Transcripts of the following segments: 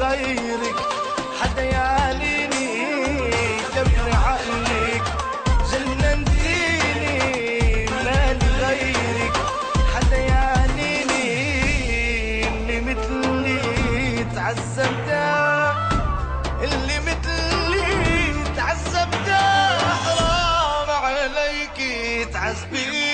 غيرك. حدا يعليني كبر عقلك. جننتيني مالي غيرك. حدا يعنيني اللي مثلي تعذبتها اللي مثلي تعذبتها حرام عليكي تعذبينا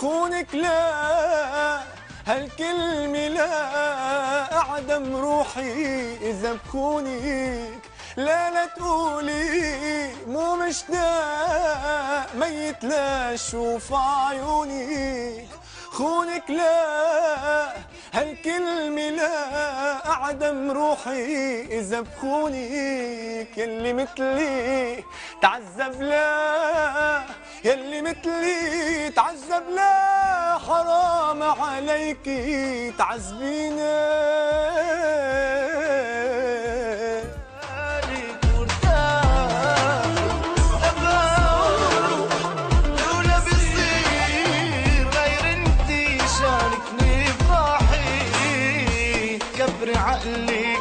خونك لا هالكلمة لا أعدم روحي إذا بكونك. لا لا تقولي مو مشتاق ميت لا شوف عيونك. خونك لا هالكلمة لا أعدم روحي؟ إذا بخونك يلي مثلي تعذب لا يلي مثلي تعذب لا. حرام عليكي تعذبينا كبري